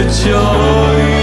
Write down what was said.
The joy.